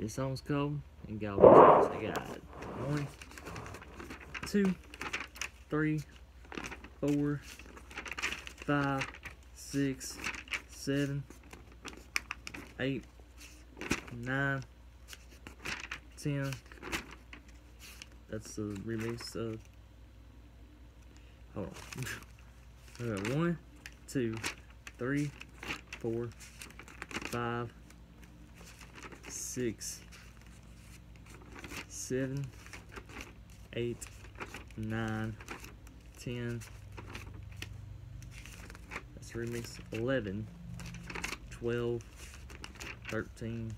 This song's called and will trust. I got one, two, three, four, five, six, seven, eight, nine, ten. That's the remix of. Hold on. We got one, two, three, four, five, six, seven, eight, nine, ten. That's remix 11, 12, 13,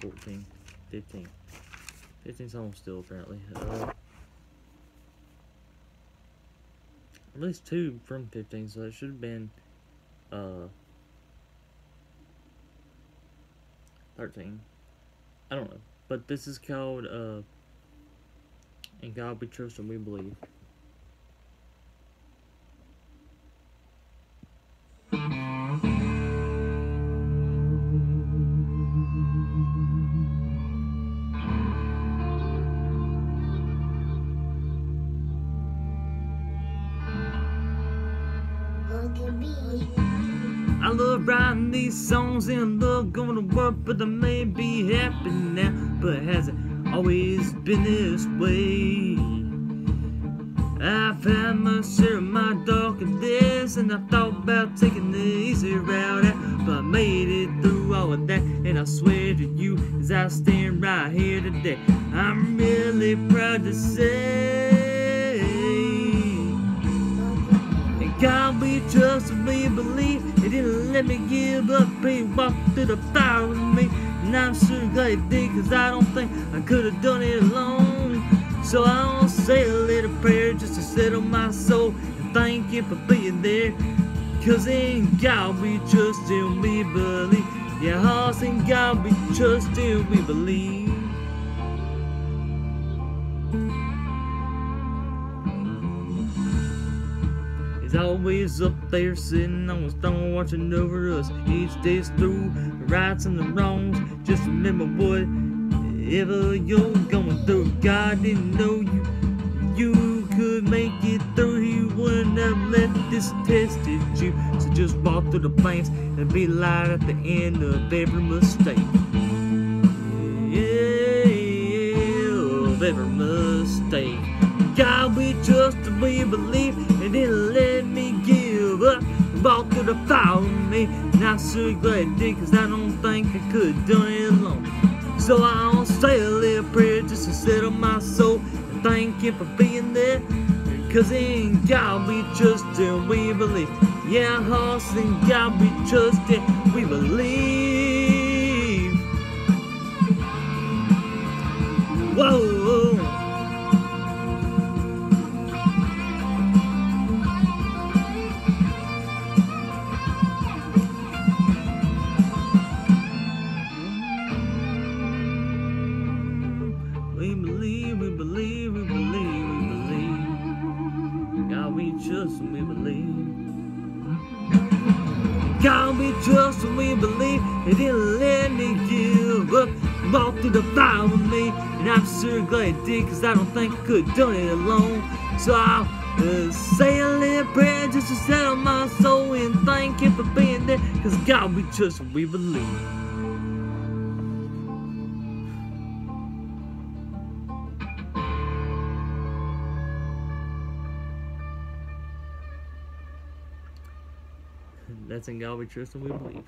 14, 15. 15 songs still apparently. Uh, at least two from 15, so it should have been uh 13. I don't know. But this is called uh In God We Trust and We Believe. I love writing these songs and love going to work, but I may be happy now. But has it always been this way? I've had my share of my darker days, and I thought about taking the easy route out, but I made it through all of that, and I swear to you, as I stand right here today, I'm really proud to say. Let me give up He walked through the fire with me. And I'm sure glad He did Cause I don't think I could have done it alone. So I'll say a little prayer Just to settle my soul And thank Him for being there. Cause in God we trust and we believe. Yeah, hearts in God we trust and we believe He's always up there sitting on a stone watching over us each day's through the rights and the wrongs. Just remember boy, whatever you're going through, God didn't know you. You could make it through, He wouldn't have let this test at you. So just walk through the flames and be light at the end of every mistake. Yeah, of every mistake. God Through the me, and I'm so glad it did, cause I don't think I could have done it alone. So I'll say a little prayer just to settle my soul and thank Him for being there. Cause in God we trust and we believe. Yeah, hearts in God we trust and we believe. Whoa. Believe, we believe, we believe, we believe. God, we trust and we believe. God, we trust and we believe. He didn't let me give up. Walk through the fire with me. And I'm sure glad he did, cause I don't think I could have done it alone. So I'll uh, say a little prayer just to settle my soul and thank him for being there. Cause God, we trust and we believe. That's in God we trust and we believe.